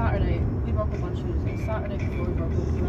Saturday. We broke up on Tuesday. Saturday before we broke up,